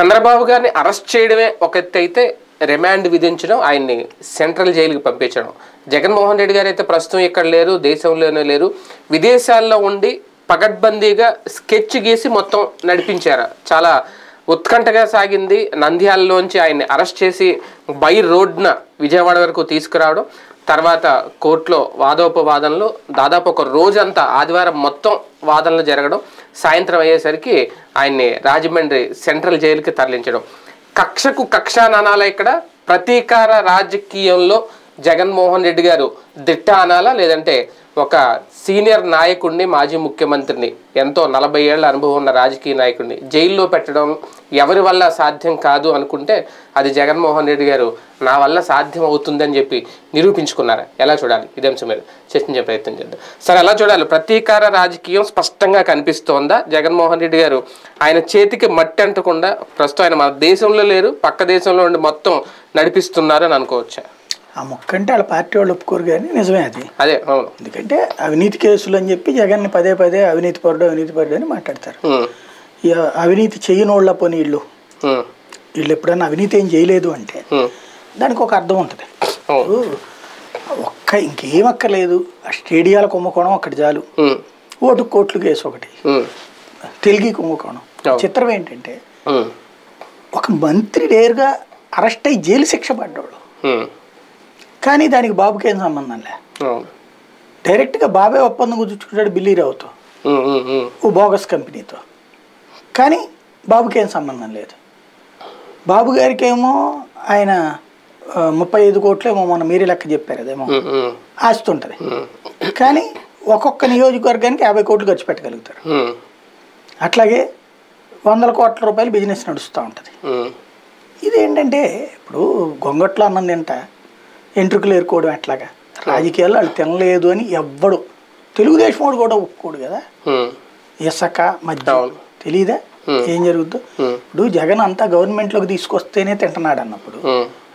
చంద్రబాబు గారిని అరెస్ట్ చేయడమే ఒక ఎత్తు అయితే రిమాండ్ విధించడం ఆయన్ని సెంట్రల్ జైలుకి పంపించడం. జగన్మోహన్ రెడ్డి గారు అయితే ప్రస్తుతం ఇక్కడ లేరు దేశంలోనే లేరు. విదేశాల్లో ఉండి పగడ్బందీగా స్కెచ్ గీసి మొత్తం నడిపించారు. చాలా ఉత్కంఠగా సాగింది. నంద్యాలలోంచి ఆయన్ని అరెస్ట్ చేసి బై రోడ్న విజయవాడ వరకు తీసుకురావడం. తర్వాత కోర్టులో వాదోపవాదనలు దాదాపు ఒక రోజంతా ఆదివారం మొత్తం వాదనలు జరగడం. సాయంత్రం అయ్యేసరికి ఆయన్ని రాజమండ్రి సెంట్రల్ జైలుకి తరలించడం. కక్షకు కక్ష అనాలా ఇక్కడ ప్రతీకార రాజకీయంలో జగన్మోహన్ రెడ్డి గారు దిట్ట అనాలా? లేదంటే ఒక సీనియర్ నాయకుడిని మాజీ ముఖ్యమంత్రిని ఎంతో నలభై ఏళ్ళ అనుభవం ఉన్న రాజకీయ నాయకుడిని జైల్లో పెట్టడం ఎవరి వల్ల సాధ్యం కాదు అనుకుంటే అది జగన్మోహన్ రెడ్డి గారు నా వల్ల సాధ్యం అవుతుందని చెప్పి నిరూపించుకున్నారు? ఎలా చూడాలి? ఇదే అంశం మీద చర్చించే ప్రయత్నం చేద్దాం. సరే ఎలా చూడాలి? ప్రతీకార రాజకీయం స్పష్టంగా కనిపిస్తోందా? జగన్మోహన్ రెడ్డి గారు ఆయన చేతికి మట్టి అంటకుండా ప్రస్తుతం ఆయన మన దేశంలో లేరు పక్క దేశంలో ఉండి మొత్తం నడిపిస్తున్నారు అని అనుకోవచ్చా? ఆ మొక్క అంటే వాళ్ళ పార్టీ వాళ్ళు ఒప్పుకోరు కానీ నిజమే అది. అదే అవును. ఎందుకంటే అవినీతి కేసులు అని చెప్పి జగన్ని పదే పదే అవినీతి పరుడు అవినీతి పరుడు అని మాట్లాడతారు. ఇక అవినీతి చేయనోళ్ళ పోనీ వీళ్ళు వీళ్ళు ఎప్పుడైనా అవినీతి ఏం చేయలేదు అంటే దానికి ఒక అర్థం ఉంటుంది. ఒక్క ఇంకేం అక్కర్లేదు. ఆ స్టేడియాల కుంభకోణం ఒకటి చాలు. ఓటు కోట్లు కేసు ఒకటి. తెలుగు కుంభకోణం. చిత్రం ఏంటంటే ఒక మంత్రి నేరుగా అరెస్ట్ అయ్యి జైలు శిక్ష పడ్డాడు. కానీ దానికి బాబుకి ఏం సంబంధం లే. డైరెక్ట్గా బాబే ఒప్పందం కుదుర్చుకుంటాడు బిల్లీ రావుతో. ఉమ్, ఉమ్, ఉమ్, ఓ బోగస్ కంపెనీతో. కానీ బాబుకి ఏం సంబంధం లేదు. బాబు గారికి ఏమో ఆయన ముప్పై ఐదు కోట్లేమో మొన్న మీరే లెక్క చెప్పారు అదేమో. ఉమ్, ఉమ్, ఆస్తి ఉంటుంది ఉమ్, కానీ ఒక్కొక్క నియోజకవర్గానికి యాభై కోట్లు ఖర్చు పెట్టగలుగుతారు అట్లాగే వందల కోట్ల రూపాయలు బిజినెస్ నడుస్తూ ఉంటుంది. ఉమ్, ఇదేంటంటే ఇప్పుడు గొంగట్లో అన్నం తింట ఎంట్రుకలు ఏరుకోవడం ఎట్లాగా? రాజకీయాల్లో వాళ్ళు తినలేదు అని ఎవ్వడు. తెలుగుదేశం వాడు కూడా ఒప్పుకోడు కదా? ఇసక మధ్య. తెలీదా? ఏం జరుగుద్దో? ఇప్పుడు జగన్ అంతా గవర్నమెంట్లోకి తీసుకొస్తేనే తింటున్నాడు అన్నప్పుడు.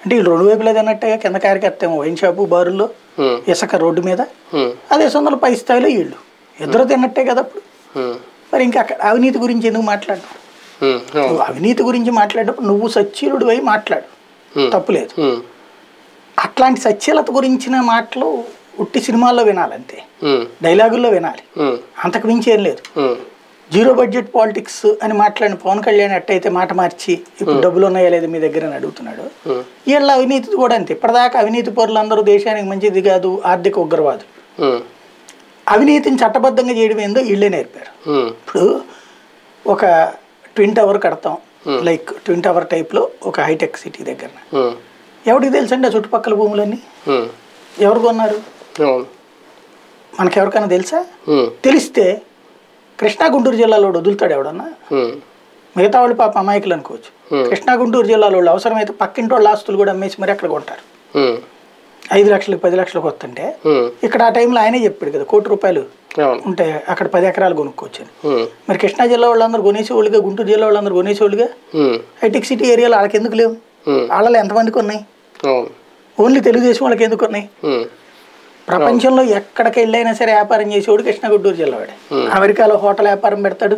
అంటే వీళ్ళు రెండు వైపులా తిన్నట్టుగా కింద కార్యకర్తేమో వైన్ షాపు బారుల్లో ఇసుక రోడ్డు మీద. అదే సొంతలు పై స్థాయిలో వీళ్ళు. ఇద్దరు తిన్నట్టే కదా అప్పుడు. మరి ఇంకా అక్కడ అవినీతి గురించి ఎందుకు నువ్వు అవినీతి గురించి మాట్లాడేటప్పుడు నువ్వు సచ్చీలుడు అయి మాట్లాడు. తప్పులేదు అట్లాంటి సత్యలత గురించిన మాటలు ఉట్టి సినిమాల్లో వినాలంతే. డైలాగుల్లో వినాలి. అంతకు మించి ఏం లేదు. జీరో బడ్జెట్ పాలిటిక్స్ అని మాట్లాడిన పవన్ కళ్యాణ్ ఎట్టయితే మాట మార్చి ఇప్పుడు డబ్బులు ఉన్నాయా లేదా మీ దగ్గర అని అడుగుతున్నాడు. వీళ్ళ అవినీతి కూడా అంతే. ఇప్పటిదాకా అవినీతి పరులు అందరూ దేశానికి మంచిది కాదు ఆర్థిక ఉగ్రవాదులు. ఉమ్, అవినీతిని చట్టబద్ధంగా చేయడం ఏందో వీళ్ళే నేర్పారు. ఇప్పుడు ఒక ట్విన్ టవర్ కడతాం. లైక్ ట్విన్ టవర్ టైప్లో ఒక హైటెక్ సిటీ దగ్గర ఎవరికి తెలుసండి ఆ చుట్టుపక్కల భూములన్నీ? ఎవరు కొన్నారు? మనకి ఎవరికైనా తెలుసా? తెలిస్తే కృష్ణా గుంటూరు జిల్లాలో వదులుతాడు ఎవడన్నా? మిగతా వాళ్ళు పాప అమాయకులు అనుకోవచ్చు. కృష్ణా గుంటూరు జిల్లాలో వాళ్ళు అవసరమైతే పక్కింటి వాళ్ళ ఆస్తులు కూడా అమ్మేసి మరి అక్కడ కొంటారు? ఐదు లక్షలకు పది లక్షలకు వస్తుంటే ఇక్కడ ఆ టైంలో ఆయనే చెప్పాడు కదా కోటి రూపాయలు ఉంటే అక్కడ పది ఎకరాలు కొనుక్కోవచ్చు మరి కృష్ణా జిల్లా వాళ్ళందరూ కొనేసేవాళ్ళుగా గుంటూరు జిల్లా వాళ్ళందరూ కొనేసేవాళ్ళుగా? హైటెక్ సిటీ ఏరియాలో వాళ్ళకి ఎందుకు లేవు వాళ్ళలో ఎంతమందికి ఉన్నాయి? ఓన్లీ తెలుగుదేశం వాళ్ళకి ఎందుకు ఉన్నాయి? ప్రపంచంలో ఎక్కడికి వెళ్ళైనా సరే వ్యాపారం చేసేవాడు కృష్ణా గుంటూరు జిల్లా వాడే. అమెరికాలో హోటల్ వ్యాపారం పెడతాడు.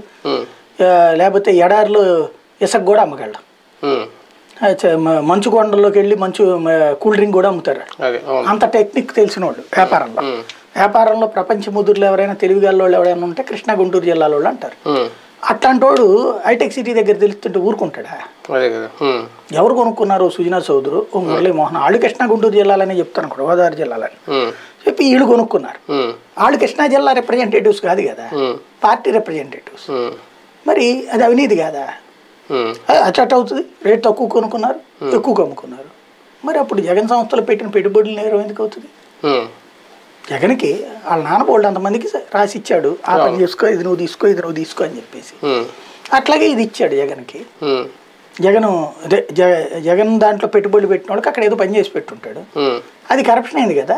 లేకపోతే ఎడారిలో ఇసుక కూడా అమ్మగలడు. మంచు కొండల్లోకి వెళ్ళి మంచు కూల్ డ్రింక్ కూడా అమ్ముతారు. అంత టెక్నిక్ తెలిసిన వాళ్ళు వ్యాపారంలో. వ్యాపారంలో ప్రపంచ ముదురులు ఎవరైనా తెలుగుగాళ్ళ వాళ్ళు ఎవరైనా ఉంటే కృష్ణా గుంటూరు జిల్లాలో వాళ్ళు అంటారు ఉమ్, అట్లాంటి వాడు హైటెక్ సిటీ దగ్గర తెలుస్తుంటే ఊరుకుంటాడా? అదే కదా. ఉమ్, ఎవరు కొనుక్కున్నారు సుజనా చౌదరు ఓ మురళీ మోహన్. వాళ్ళు కృష్ణా గుంటూరు జిల్లాలనే చెప్తాను కూడా గోదావరి జిల్లాలని. చెప్పి వీళ్ళు కొనుక్కున్నారు. వాళ్ళు కృష్ణా జిల్లా రిప్రజెంటేటివ్స్ కాదు కదా? పార్టీ రిప్రజెంటేటివ్స్ మరి అది అవినీతి కాదా? అచ్చట్ అవుతుంది. రేట్ తక్కువ కొనుక్కున్నారు ఎక్కువ అమ్ముకున్నారు. మరి అప్పుడు జగన్ సంస్థలు పెట్టిన పెట్టుబడులు నేరం ఎందుకు అవుతుంది? జగన్కి వాళ్ళ నాన్న బోల్డ్ అంతమందికి రాసి ఇచ్చాడు ఆ. పని చేసుకో ఇది నువ్వు తీసుకో ఇది నువ్వు తీసుకో అని చెప్పేసి. అట్లాగే ఇది ఇచ్చాడు జగన్కి. జగన్ జగన్ దాంట్లో పెట్టుబడులు పెట్టిన వాళ్ళకి అక్కడ ఏదో పని చేసి పెట్టుంటాడు. అది కరప్షన్ అయింది కదా.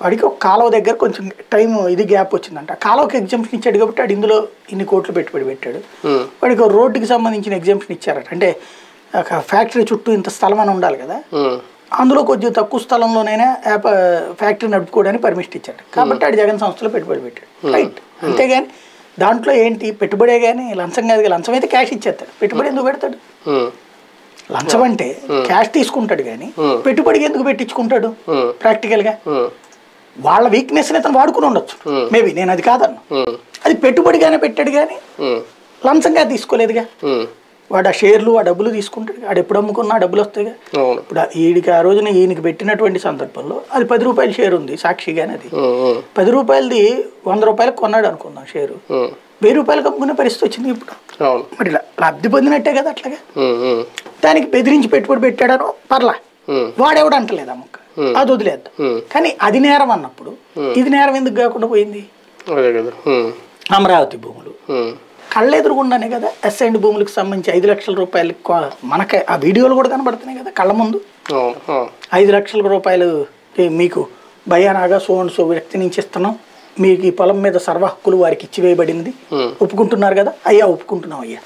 వాడికి ఒక కాలువ దగ్గర కొంచెం టైం ఇది గ్యాప్ వచ్చిందంట. కాలువకి ఎగ్జామ్షన్ ఇచ్చాడు కాబట్టి వాడు ఇందులో ఇన్ని కోట్లు పెట్టుబడి పెట్టాడు. వాడికి రోడ్డుకి సంబంధించిన ఎగ్జామ్షన్ ఇచ్చారట. అంటే ఒక ఫ్యాక్టరీ చుట్టూ ఇంత స్థలం అని ఉండాలి కదా. అందులో కొంచెం తక్కువ స్థలంలోనైనా యాప ఫ్యాక్టరీ నడుపుకోవడానికి పర్మిషన్ ఇచ్చాడు. కాబట్టి ఆడు జగన్ సంస్థలో పెట్టుబడి పెట్టాడు. రైట్ అంతేగాని దాంట్లో ఏంటి? పెట్టుబడే కానీ లంచం కాదు లంచం అయితే క్యాష్ ఇచ్చేస్తాడు. పెట్టుబడి ఎందుకు పెడతాడు? లంచం అంటే క్యాష్ తీసుకుంటాడు కానీ. పెట్టుబడికి ఎందుకు పెట్టించుకుంటాడు. ప్రాక్టికల్గా వాళ్ళ వీక్నెస్ని అతను వాడుకుని ఉండొచ్చు. మేబీ నేను అది కాదన్ను. అది పెట్టుబడిగానే పెట్టాడు కానీ లంచంగా తీసుకోలేదుగా? వాడు ఆ షేర్లు ఆ డబ్బులు తీసుకుంటాడు వాడు ఎప్పుడు అమ్ముకున్నా డబ్బులు వస్తాయిగా అవును. ఇప్పుడు ఈడికి ఆ రోజున ఈయనకి పెట్టినటువంటి సందర్భంలో అది పది రూపాయల షేర్ ఉంది సాక్షిగానే అది పది రూపాయలది వంద రూపాయలకు కొన్నాడు అనుకుందాం షేరు. వెయ్యి రూపాయలకు అమ్ముకునే పరిస్థితి వచ్చింది ఇప్పుడు. మరి లబ్ధి పొందినట్టే కదా అట్లాగా. దానికి బెదిరించి పెట్టుబడి పెట్టాడనో పర్లా. వాడెవడు అంటలేదు అమ్మక అది వదిలేద్దాం. Hmm. కానీ అది నేరం అన్నప్పుడు ఇది నేరం ఎందుకు కాకుండా పోయింది? అమరావతి భూములు. కళ్ళెదురుగుండానే కదా ఎస్ఐండ్ భూములకు సంబంధించి ఐదు లక్షల రూపాయలు మనకి ఆ వీడియోలు కూడా కనబడుతున్నాయి కదా కళ్ళ ముందు. ఐదు లక్షల రూపాయలు మీకు భయానాగా సో అండ్ సో వ్యక్తి నుంచి ఇస్తున్నాం. మీకు ఈ పొలం మీద సర్వ హక్కులు వారికి ఇచ్చివేయబడింది. ఒప్పుకుంటున్నారు కదా? అయ్యా ఒప్పుకుంటున్నాం అయ్యా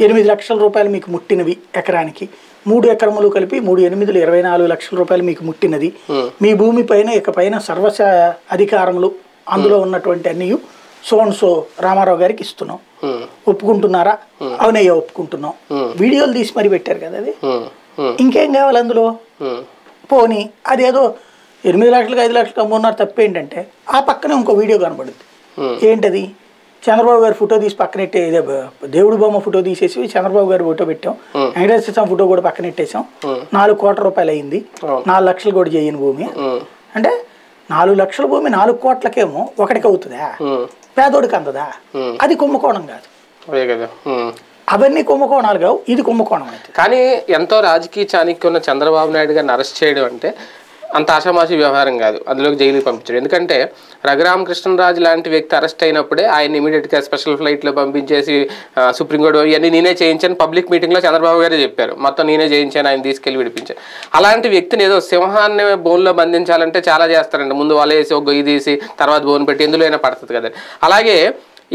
ఎనిమిది లక్షల రూపాయలు మీకు ముట్టినవి ఎకరానికి. మూడు ఎకరములు కలిపి మూడు ఎనిమిదిలు ఇరవై నాలుగు లక్షల రూపాయలు మీకు ముట్టినది. మీ భూమి పైన ఇకపైన సర్వస అధికారములు అందులో ఉన్నటువంటి అన్ని సో అండ్ సో రామారావు గారికి ఇస్తున్నాం. ఒప్పుకుంటున్నారా? అవునయ్యా ఒప్పుకుంటున్నాం. వీడియోలు తీసి మరి పెట్టారు కదా అది? ఇంకేం కావాలి అందులో? పోనీ అదేదో ఎనిమిది లక్షలకు ఐదు లక్షలకు అమ్మున్నారు తప్పేంటంటే ఆ పక్కనే ఇంకో వీడియో కనబడుద్ది. ఏంటది? చంద్రబాబు గారి ఫోటో తీసి పక్కనెట్టే ఇదే దేవుడి బొమ్మ ఫోటో తీసేసి చంద్రబాబు గారి ఫోటో పెట్టాం. వెంకటేశ్వర స్వామి ఫోటో కూడా పక్కనెట్టేసాం నాలుగు కోట్ల రూపాయలు అయింది. నాలుగు లక్షలు కూడా చేయని భూమి. అంటే నాలుగు లక్షల భూమి నాలుగు కోట్లకేమో ఒకటికి అవుతుందా? పేదోడికి అందదా. అది కుంభకోణం కాదు అదే కదా ఉమ్. అవన్నీ కుంభకోణాలు కావు ఇది కుంభకోణం అయితే కానీ ఎంతో రాజకీయ చాణక్యం ఉన్న చంద్రబాబు నాయుడు గారిని అరెస్ట్ చేయడం అంటే అంత ఆషామాషి వ్యవహారం కాదు. అందులోకి జైలుకి పంపించారు ఎందుకంటే రఘురామకృష్ణరాజు లాంటి వ్యక్తి అరెస్ట్ అయినప్పుడే ఆయన ఇమీడియట్గా స్పెషల్ ఫ్లైట్లో పంపించేసి సుప్రీంకోర్టు ఇవన్నీ నేనే చేయించాను. పబ్లిక్ మీటింగ్లో చంద్రబాబు గారే చెప్పారు. మొత్తం నేనే చేయించాను ఆయన తీసుకెళ్ళి విడిపించాను అలాంటి వ్యక్తిని ఏదో సింహాన్ని బోన్లో బంధించాలంటే చాలా చేస్తారండి. ముందు వలేసి ఒక గొయ్యి తీసి తర్వాత బోన్ పెట్టి ఎందులో అయినా పడుతుంది కదా అలాగే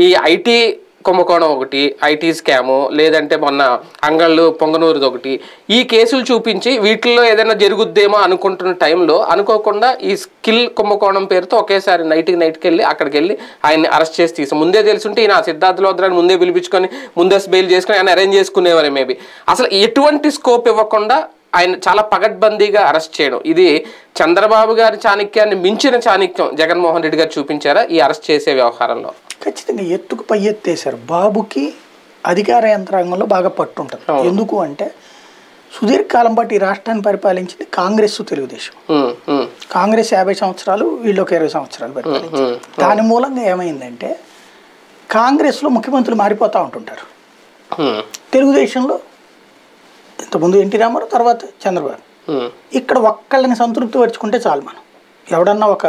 ఈ ఐటీ కుంభకోణం ఒకటి ఐటీ స్కాము లేదంటే మొన్న అంగళ్ళు పొంగనూరుది ఒకటి. ఈ కేసులు చూపించి వీటిల్లో ఏదైనా జరుగుద్దేమో అనుకుంటున్న టైంలో అనుకోకుండా ఈ స్కిల్ కుంభకోణం పేరుతో ఒకేసారి నైట్కి నైట్కి వెళ్ళి అక్కడికి వెళ్ళి ఆయన్ని అరెస్ట్ చేసి తీసి ముందే తెలుసుంటే ఈయన సిద్ధార్థ లోద్రాన్ని ముందే పిలిపించుకొని ముందే బెయిల్ చేసుకొని ఆయన అరేంజ్ చేసుకునేవారు మేబీ అసలు ఎటువంటి స్కోప్ ఇవ్వకుండా ఆయన చాలా పగడ్బందీగా అరెస్ట్ చేయడం. ఇది చంద్రబాబు గారి చాణక్యాన్ని మించిన చాణక్యం జగన్మోహన్ రెడ్డి గారు చూపించారా ఈ అరెస్ట్ చేసే వ్యవహారంలో? ఖచ్చితంగా ఎత్తుకు పై ఎత్తేసారు బాబుకి అధికార యంత్రాంగంలో బాగా పట్టు ఉంటుంది ఎందుకు అంటే సుదీర్ఘకాలం పాటు ఈ రాష్ట్రాన్ని పరిపాలించింది కాంగ్రెస్ తెలుగుదేశం. కాంగ్రెస్ యాభై సంవత్సరాలు వీళ్ళు ఒక ఇరవై సంవత్సరాలు పరిపాలించారు దాని మూలంగా ఏమైందంటే కాంగ్రెస్లో ముఖ్యమంత్రులు మారిపోతూ ఉంటుంటారు. తెలుగుదేశంలో ఇంతకుముందు ఎన్టీ రామారావు తర్వాత చంద్రబాబు. ఇక్కడ ఒక్కళ్ళని సంతృప్తి పరుచుకుంటే చాలు మనం. ఎవడన్నా ఒక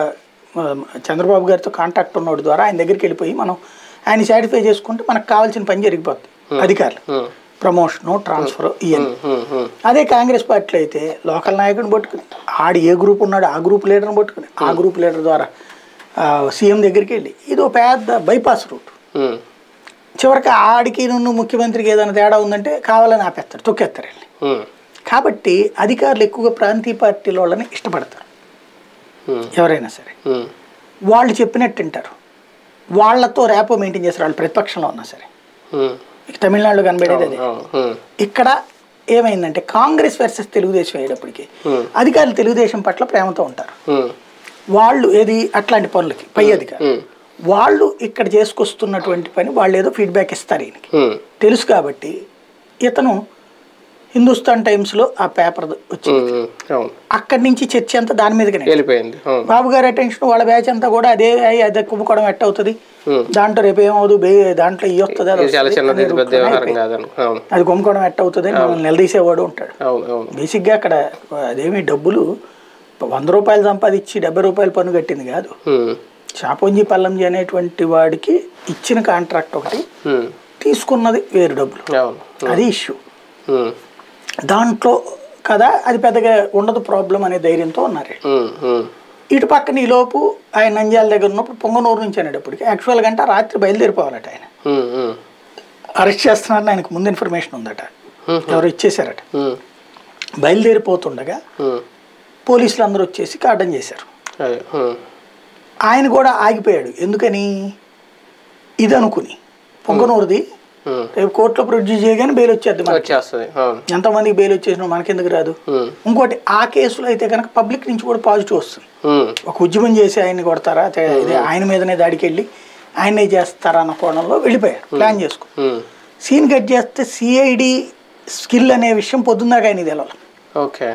చంద్రబాబు గారితో కాంటాక్ట్ ఉన్నోడి ద్వారా ఆయన దగ్గరికి వెళ్ళిపోయి మనం ఆయన సాటిస్ఫై చేసుకుంటే మనకు కావాల్సిన పని జరిగిపోతుంది అధికారులు. ప్రమోషను ట్రాన్స్ఫర్ ఇవన్నీ అదే కాంగ్రెస్ పార్టీలో అయితే లోకల్ నాయకుడిని పట్టుకుని ఆడు ఏ గ్రూప్ ఉన్నాడు ఆ గ్రూప్ లీడర్ని పట్టుకుని ఆ గ్రూప్ లీడర్ ద్వారా సీఎం దగ్గరికి వెళ్ళి ఇది ఒక పెద్ద బైపాస్ రూట్. చివరికి ఆడికి నువ్వు ముఖ్యమంత్రికి ఏదైనా తేడా ఉందంటే కావాలని ఆపేస్తారు తొక్కేస్తారు వెళ్ళి కాబట్టి అధికారులు ఎక్కువగా ప్రాంతీయ పార్టీల వాళ్ళని ఇష్టపడతారు. ఎవరైనా సరే. వాళ్ళు చెప్పినట్టు వింటారు వాళ్ళతో ర్యాపో మెయింటైన్ చేస్తారు వాళ్ళు ప్రతిపక్షంలో ఉన్నా సరే. ఇక తమిళనాడులో కనబడేది అదే. ఇక్కడ ఏమైందంటే కాంగ్రెస్ వర్సెస్ తెలుగుదేశం అయ్యేటప్పటికి. అధికారులు తెలుగుదేశం పట్ల ప్రేమతో ఉంటారు. వాళ్ళు ఏది అట్లాంటి పనులకి పై అధికారులు. వాళ్ళు ఇక్కడ చేసుకొస్తున్నటువంటి పని వాళ్ళు ఏదో ఫీడ్బ్యాక్ ఇస్తారు ఈయనకి. తెలుసు కాబట్టి ఇతను హిందుస్థాన్ టైమ్స్లో ఆ పేపర్ వచ్చింది. అక్కడి నుంచి చర్చ అంతా దాని మీదగానే వెళ్ళిపోయింది బాబు గారి అటెన్షన్ వాళ్ళ బ్యాచ్ అంతా కూడా అదే అదే కుంభకోణం ఎట్ట అవుతుంది. దాంట్లో రేపు ఏమవుదు? దాంట్లో ఇవి వస్తుంది అది కుంభకోణం ఎట్ట అవుతుంది మనల్ని నిలదీసేవాడు ఉంటాడు. అవును బేసిక్గా అక్కడ అదేమి డబ్బులు వంద రూపాయలు సంపాదించి డెబ్బై రూపాయలు పన్ను కట్టింది కాదు. చాపొంజి పల్లంజి అనేటువంటి వాడికి ఇచ్చిన కాంట్రాక్ట్ ఒకటి తీసుకున్నది వేరు డబ్బులు. అది ఇష్యూ దాంట్లో కదా అది పెద్దగా ఉండదు ప్రాబ్లం అనే ధైర్యంతో ఉన్నారు ఇటు పక్కన ఈ లోపు ఆయన నంద్యాల దగ్గర ఉన్నప్పుడు పొంగనూరు నుంచి అనేటప్పటికి యాక్చువల్గా అంటే రాత్రి బయలుదేరిపోవాలట ఆయన. అరెస్ట్ చేస్తున్నారని ఆయనకు ముందు ఇన్ఫర్మేషన్ ఉందట. ఎవరు ఇచ్చేశారట. ఉమ్, బయలుదేరిపోతుండగా పోలీసులు అందరూ వచ్చేసి కాటన్ చేశారు. ఆయన కూడా ఆగిపోయాడు. ఎందుకని? ఇది అనుకుని పొంగనూరుది. రేపు కోర్టులో ప్రొడ్యూస్ చేయగానే బెయిల్ వచ్చేస్తుంది అవును. ఎంతమందికి బెయిల్ వచ్చేసినా మనకెందుకు రాదు? ఉమ్. ఇంకోటి ఆ కేసులో అయితే కనుక పబ్లిక్ నుంచి కూడా పాజిటివ్ వస్తుంది. ఉమ్. ఒక ఉద్యమం చేసి ఆయన్ని కొడతారా? ఆయన మీదనే దాడికి వెళ్ళి ఆయనే చేస్తారా అన్న కోణంలో వెళ్ళిపోయారు. ప్లాన్ చేసుకో. సీన్ కట్ చేస్తే సిఐడి స్కిల్ అనే విషయం పొద్దున్నాక ఆయన తెలవాలి. ఓకే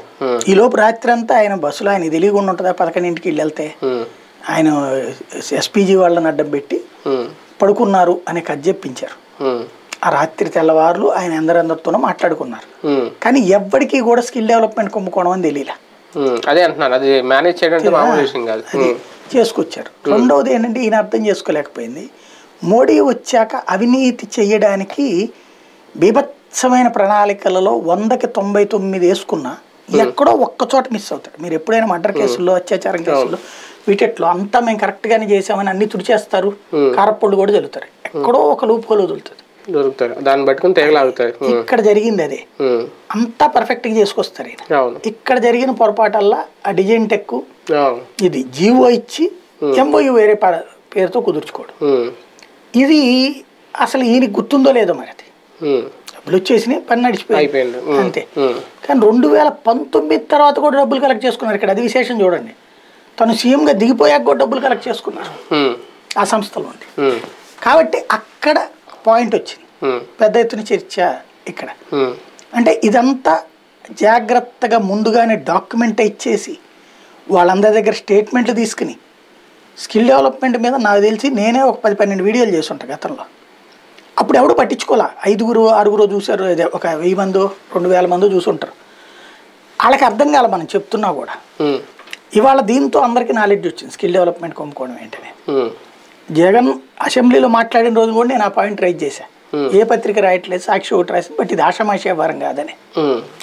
లోపు రాత్రి అంతా ఆయన బస్సులో ఆయన తెలియకుండా ఉంటుందా పదకొండింటికి వెళ్ళి వెళ్తే. ఆయన ఎస్పీజీ వాళ్ళని అడ్డం పెట్టి. పడుకున్నారు అనే కథ చెప్పించారు. ఆ రాత్రి తెల్లవారులు ఆయన ఎందరందరితోనో మాట్లాడుకున్నారు. కానీ ఎవ్వడికి కూడా స్కిల్ డెవలప్మెంట్ కుంభకోణం అని తెలియలే. అదే అంటున్నాను. అది మేనేజ్ చేయడం మామూలు విషయం కాదు. చేసుకొచ్చారు. రెండవది ఏంటంటే ఈయన అర్థం చేసుకోలేకపోయింది. మోడీ వచ్చాక అవినీతి చేయడానికి బీభత్సమైన ప్రణాళికలలో వందకి తొంభై తొమ్మిది వేసుకున్నా ఎక్కడో ఒక్క చోట మిస్ అవుతాడు. మీరు ఎప్పుడైనా మర్డర్ కేసుల్లో అత్యాచారం కేసుల్లో వీటిట్లో అంతా మేము కరెక్ట్గానే చేసామని అన్ని తుడిచేస్తారు. కారప్పొళ్ళు కూడా చల్లుతారు ఎక్కడో ఒక లూప్ హోల్ వదులుతుంది. దొరుకుతారు దాన్ని పట్టుకుని తెగలాగుతారు. ఇక్కడ జరిగింది అదే. అంతా పర్ఫెక్ట్గా చేసుకొస్తారు ఈయన అవును ఇక్కడ జరిగిన పొరపాటల్లా ఆ డిజైన్ టెక్ ఇది జీవో ఇచ్చి ఎంఓయు వేరే పేరుతో కుదుర్చుకోవడం ఉమ్. ఇది అసలు ఈయనకి గుర్తుందో లేదో మరి అది. డబ్బులు వచ్చేసినాయి పని నడిచిపోయింది. అంతే. కానీ రెండు వేల పంతొమ్మిది తర్వాత కూడా డబ్బులు కలెక్ట్ చేసుకున్నారు ఇక్కడ అది విశేషం చూడండి తను సీఎంగా దిగిపోయాక కూడా డబ్బులు కలెక్ట్ చేసుకున్నారు. ఆ సంస్థలో. కాబట్టి అక్కడ పాయింట్ వచ్చింది. పెద్ద ఎత్తున చర్చ ఇక్కడ. అంటే ఇదంతా జాగ్రత్తగా ముందుగానే డాక్యుమెంట్ ఇచ్చేసి వాళ్ళందరి దగ్గర స్టేట్మెంట్లు తీసుకుని స్కిల్ డెవలప్మెంట్ మీద నాకు తెలిసి నేనే ఒక పది పన్నెండు వీడియోలు చేసి ఉంటాను గతంలో అప్పుడు ఎవడు పట్టించుకోలే ఐదుగురు ఆరుగురు చూశారు ఒక వెయ్యి మందో రెండు వేల మందో చూసుంటారు వాళ్ళకి అర్థం కాలే మనం చెప్తున్నా కూడా. ఇవాళ దీంతో అందరికీ నాలెడ్జ్ వచ్చింది స్కిల్ డెవలప్మెంట్ కొనుక్కోవడం ఏంటనే. జగన్ అసెంబ్లీలో మాట్లాడిన రోజు కూడా నేను ఆ పాయింట్ రైజ్ చేశాను ఏ పత్రిక రాయట్లేదు సాక్షి ఒకటి రాసింది బట్ ఇది ఆషామాషి వ్యవహారం కాదని.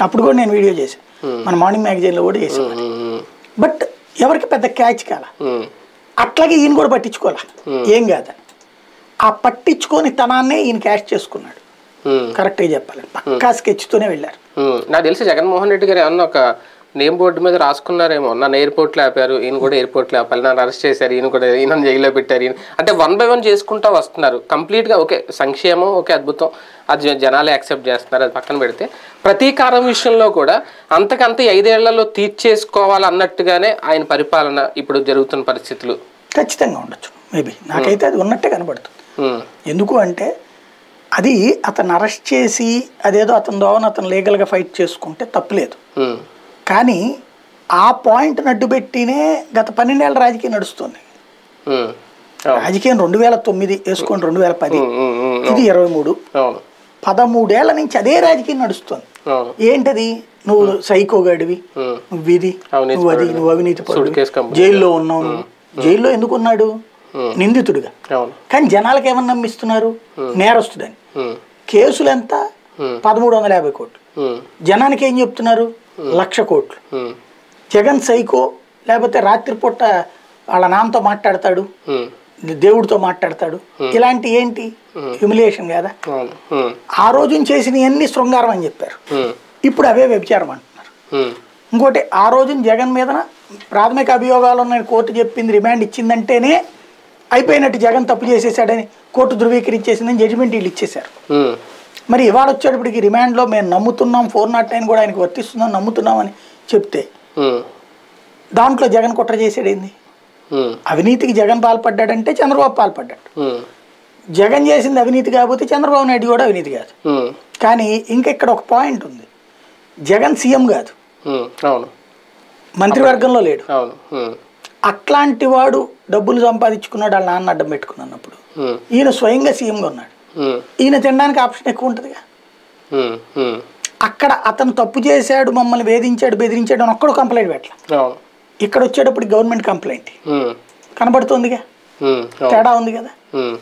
అప్పుడు కూడా నేను వీడియో చేశాను మన మార్నింగ్ మ్యాగజైన్లో కూడా. ఉమ్. బట్ ఎవరికి పెద్ద క్యాచ్ కాల. అట్లాగే ఈయన కూడా పట్టించుకోలే ఏం కాదు ఆ పట్టించుకొని తనాన్నే ఈయన క్యాష్ చేసుకున్నాడు. కరెక్ట్గా చెప్పాలి పక్కా స్కెచ్తోనే వెళ్ళారు. నాకు తెలిసి జగన్మోహన్ రెడ్డి గారు ఏమన్నా ఒక నేమ్ బోర్డు మీద రాసుకున్నారేమో. నన్ను ఎయిర్పోర్ట్లో ఆపారు ఈయన కూడా ఎయిర్పోర్ట్లో ఆపాలి. నన్ను అరెస్ట్ చేశారు ఈయన కూడా ఈయన జైల్లో పెట్టారు. ఈయన అంటే వన్ బై వన్ చేసుకుంటా వస్తున్నారు. కంప్లీట్గా ఓకే సంక్షేమం ఓకే అద్భుతం. అది జనాలు యాక్సెప్ట్ చేస్తున్నారు అది పక్కన పెడితే. ప్రతీకారం విషయంలో కూడా అంతకంత ఐదేళ్ళలో తీర్చేసుకోవాలి అన్నట్టుగానే ఆయన పరిపాలన ఇప్పుడు జరుగుతున్న పరిస్థితులు. ఖచ్చితంగా ఉండొచ్చు. మేబీ. నాకైతే అది ఉన్నట్టే కనబడుతుంది. ఉమ్. ఎందుకు అంటే అది అతను అరెస్ట్ చేసి అదేదో అతని దోవన అతను లీగల్గా ఫైట్ చేసుకుంటే తప్పులేదు. ఉమ్. కానీ ఆ పాయింట్ నడ్డు పెట్టినే గత పన్నెండేళ్ళ రాజకీయం నడుస్తుంది. రాజకీయం రెండు వేల తొమ్మిది వేసుకోండి రెండు వేల పది. ఇది ఇరవై మూడు. పదమూడేళ్ళ నుంచి అదే రాజకీయం నడుస్తుంది. ఏంటది? నువ్వు సైకో గడివి. ఉమ్. నువ్వు ఇది నువ్వు అది నువ్వు అవినీతి. జైల్లో ఉన్నావు నువ్వు. జైల్లో ఎందుకు ఉన్నాడు నిందితుడిగా. కానీ జనాలకు ఏమన్నా నమ్మిస్తున్నారు నేరస్తుడని. కేసులు ఎంత పదమూడు వందల యాభై కోట్లు. జనానికి ఏం చెప్తున్నారు? లక్ష కోట్లు. జగన్ సైకో లేకపోతే రాత్రిపూట వాళ్ళ నాన్నతో మాట్లాడతాడు దేవుడితో మాట్లాడతాడు. ఇలాంటి ఏంటి? హ్యూమిలియేషన్ కదా. ఆ రోజున చేసినవన్నీ శృంగారం అని చెప్పారు. ఇప్పుడు అవే వ్యభిచారం అంటున్నారు. ఇంకోటి ఆ రోజున జగన్ మీదన ప్రాథమిక అభియోగాలు ఉన్నాయని కోర్టు చెప్పింది రిమాండ్ ఇచ్చిందంటేనే అయిపోయినట్టు జగన్ తప్పు చేసేసాడని కోర్టు ధృవీకరించేసిందని జడ్జిమెంట్ వీళ్ళు ఇచ్చేశారు. మరి ఇవాళ వచ్చేటప్పటికి రిమాండ్లో మేము నమ్ముతున్నాం ఫోర్ నాట్ నైన్ కూడా ఆయనకి వర్తిస్తున్నాం నమ్ముతున్నామని చెప్తే. దాంట్లో జగన్ కుట్ర చేసాడేంది. అవినీతికి జగన్ పాల్పడ్డాడంటే చంద్రబాబు పాల్పడ్డాడు. జగన్ చేసింది అవినీతి కాకపోతే చంద్రబాబు నాయుడు కూడా అవినీతి కాదు. కానీ ఇంకా ఇక్కడ ఒక పాయింట్ ఉంది జగన్ సీఎం కాదు మంత్రివర్గంలో లేడు. అట్లాంటి వాడు డబ్బులు సంపాదించుకున్నాడు వాళ్ళ నాన్న అడ్డం పెట్టుకున్నప్పుడు. ఈయన స్వయంగా సీఎంగా ఉన్నాడు. ఈయన తినడానికి ఆప్షన్ ఎక్కువ ఉంటుందిగా. ఉమ్. ఉమ్. అక్కడ అతను తప్పు చేశాడు మమ్మల్ని వేధించాడు బెదిరించాడు అని ఒక్కడు కంప్లైంట్ పెట్టలే. అవును. ఇక్కడ వచ్చేటప్పుడు గవర్నమెంట్ కంప్లైంట్. కనబడుతుందిగా. తేడా ఉంది కదా.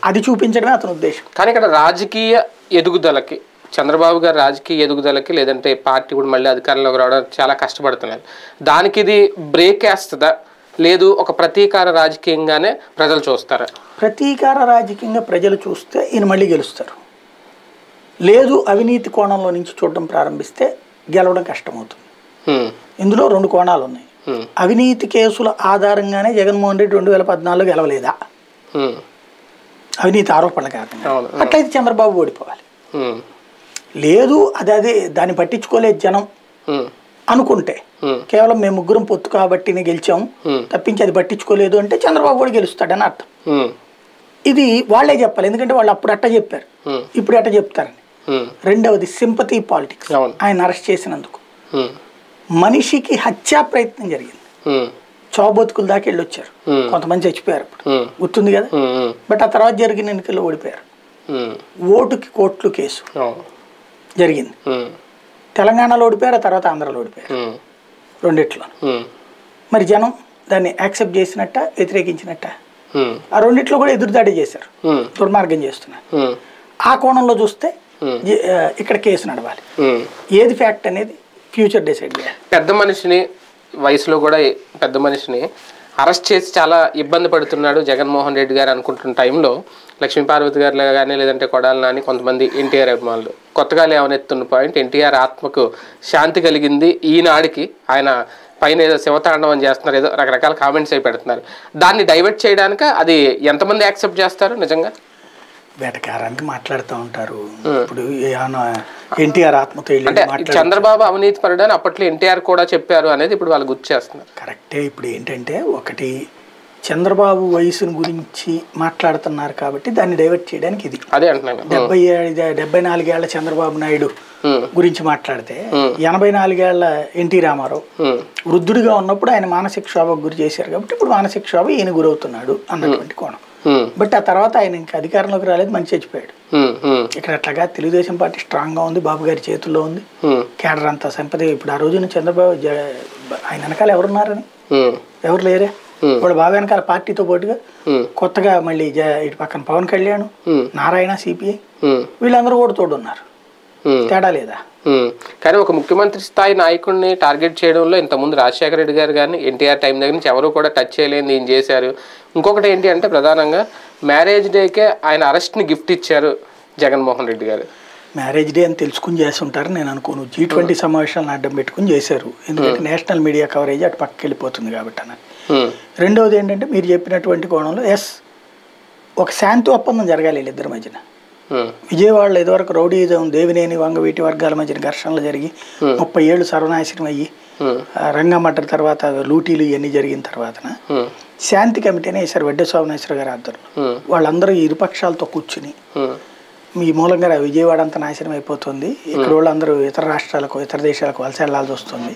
అది చూపించడమే అతని ఉద్దేశం. కానీ ఇక్కడ రాజకీయ ఎదుగుదలకి చంద్రబాబు గారు రాజకీయ ఎదుగుదలకి లేదంటే పార్టీ కూడా మళ్ళీ అధికారంలోకి రావడం చాలా కష్టపడుతున్నారు. దానికి ఇది బ్రేక్ వేస్తుందా? లేదు ఒక ప్రతీకార రాజకీయంగానే ప్రజలు చూస్తారా. ప్రతీకార రాజకీయంగా ప్రజలు చూస్తే ఈయన మళ్ళీ గెలుస్తారు. లేదు అవినీతి కోణంలో నుంచి చూడడం ప్రారంభిస్తే గెలవడం కష్టమవుతుంది. ఇందులో రెండు కోణాలు ఉన్నాయి. అవినీతి కేసుల ఆధారంగానే జగన్మోహన్ రెడ్డి రెండు వేల పద్నాలుగులో గెలవలేదా. అవినీతి ఆరోపణల కారణంగా. అట్లయితే చంద్రబాబు ఓడిపోవాలి. లేదు అది అదే దాన్ని పట్టించుకోలేదు జనం అనుకుంటే కేవలం మేము ముగ్గురం పొత్తు కాబట్టినే గెలిచాము Hmm. తప్పించి అది పట్టించుకోలేదు అంటే చంద్రబాబు కూడా గెలుస్తాడని అర్థం. ఉమ్, ఇది వాళ్ళే చెప్పాలి. ఎందుకంటే వాళ్ళు అప్పుడు అట్ట చెప్పారు. Hmm. ఇప్పుడు అట్ట చెప్తారని. రెండవది సింపతి పాలిటిక్స్. ఆయన అరెస్ట్ చేసినందుకు. మనిషికి హత్యా ప్రయత్నం జరిగింది. ఉమ్, చౌబతుకుల దాకా వెళ్ళొచ్చారు. Hmm. కొంతమంది చచ్చిపోయారు అప్పుడు. గుర్తుంది కదా? బట్ ఆ తర్వాత జరిగిన ఎన్నికల్లో ఓడిపోయారు. ఓటుకి కోట్లు కేసు. అవును. జరిగింది. తెలంగాణలో ఓడిపోయారు ఆ తర్వాత ఆంధ్రాలో ఓడిపోయారు. రెండిట్లో. మరి జనం దాన్ని యాక్సెప్ట్ చేసినట్ట వ్యతిరేకించినట్ట? ఆ రెండిట్లో కూడా ఎదురుదాడి చేశారు. దుర్మార్గం చేస్తున్నారు. ఆ కోణంలో చూస్తే ఇక్కడ కేసు నడవాలి. ఏది ఫ్యాక్ట్ అనేది ఫ్యూచర్ డిసైడ్ చేయాలి. పెద్ద మనిషిని వయసులో కూడా పెద్ద మనిషిని అరెస్ట్ చేసి చాలా ఇబ్బంది పడుతున్నాడు జగన్మోహన్ రెడ్డి గారు అనుకుంటున్న టైంలో లక్ష్మీ పార్వతి గారు కానీ లేదంటే కొడాలి నాని కొంతమంది ఎన్టీఆర్ అభిమానులు. కొత్తగా లేవనెత్తున్న పాయింట్ ఎన్టీఆర్ ఆత్మకు శాంతి కలిగింది. ఈనాడికి ఆయన పైన ఏదో శివతాండవం చేస్తున్నారు ఏదో రకరకాల కామెంట్స్ అయి పెడుతున్నారు. దాన్ని డైవర్ట్ చేయడానికి అది ఎంతమంది యాక్సెప్ట్ చేస్తారు నిజంగా? వేటకారానికి మాట్లాడుతూ ఉంటారు. ఇప్పుడు ఎన్టీఆర్ ఆత్మతో అంటే చంద్రబాబు అవినీతి పరుడని అప్పట్లో ఎన్టీఆర్ కూడా చెప్పారు అనేది ఇప్పుడు వాళ్ళు గుర్తు చేస్తున్నారు. కరెక్టే. ఇప్పుడు ఏంటంటే ఒకటి చంద్రబాబు వయసుని గురించి మాట్లాడుతున్నారు కాబట్టి దాన్ని డైవర్ట్ చేయడానికి ఇది. అదే డెబ్బై ఏడు డెబ్బై నాలుగేళ్ళ చంద్రబాబు నాయుడు గురించి మాట్లాడితే ఎనభై నాలుగేళ్ళ ఎన్టీ రామారావు వృద్ధుడిగా ఉన్నప్పుడు ఆయన మానసిక క్షోభకు గురి చేశారు కాబట్టి ఇప్పుడు మానసిక క్షోభ ఈయన గురవుతున్నాడు అన్నటువంటి కోణం. బట్ ఆ తర్వాత ఆయన ఇంకా అధికారంలోకి రాలేదు మంచి చచ్చిపోయాడు. ఇక్కడ అట్లాగా తెలుగుదేశం పార్టీ స్ట్రాంగ్గా ఉంది బాబు గారి చేతుల్లో ఉంది. కేడర్ అంతా సంపద. ఇప్పుడు ఆ రోజున చంద్రబాబు ఆయన వెనకాల ఎవరున్నారని? ఎవరు లేరే. ఇప్పుడు బాబు వెనకాల పార్టీతో పాటుగా కొత్తగా మళ్ళీ ఇటు పక్కన పవన్ కళ్యాణ్. నారాయణ సిపిఐ వీళ్ళందరూ కూడా తోడున్నారు. తేడా లేదా. కానీ ఒక ముఖ్యమంత్రి స్థాయి నాయకుడిని టార్గెట్ చేయడంలో ఇంతకుముందు రాజశేఖర రెడ్డి గారు కానీ ఎన్టీఆర్ టైం దగ్గర నుంచి ఎవరు కూడా టచ్ చేయలేని ఏం చేశారు? ఇంకొకటి ఏంటి అంటే ప్రధానంగా మ్యారేజ్ డేకే ఆయన అరెస్ట్ని గిఫ్ట్ ఇచ్చారు జగన్మోహన్ రెడ్డి గారు. మ్యారేజ్ డే అని తెలుసుకుని ఉంటారు నేను అనుకోను. జీ ట్వంటీ సమావేశాలను అడ్డం పెట్టుకుని చేశారు. ఎందుకంటే నేషనల్ మీడియా కవరేజ్ అటు పక్కకి వెళ్ళిపోతుంది కాబట్టి అని ఉమ్, రెండవది ఏంటంటే మీరు చెప్పినటువంటి కోణంలో ఎస్ ఒక శాంతి ఒప్పందం జరగాలి వీళ్ళిద్దరి మధ్యన. ఉమ్, విజయవాడలో ఇదివరకు రౌడీజం దేవినేని వంగవీటి వర్గాల మధ్యన ఘర్షణలు జరిగి ముప్పై ఏళ్ళు సర్వనాశనం అయ్యి రంగమట్టర్ తర్వాత లూటీలు ఇవన్నీ జరిగిన తర్వాతన ఉమ్, శాంతి కమిటీనే వేశారు వడ్డే గారి ఆధ్వర్యంలో. వాళ్ళందరూ ఇరుపక్షాలతో కూర్చుని మీ మూలంగా విజయవాడ అంతా నాశనం అయిపోతుంది. ఇక్కడ వాళ్ళందరూ ఇతర రాష్ట్రాలకు ఇతర దేశాలకు వలస వెళ్ళాల్సి వస్తుంది.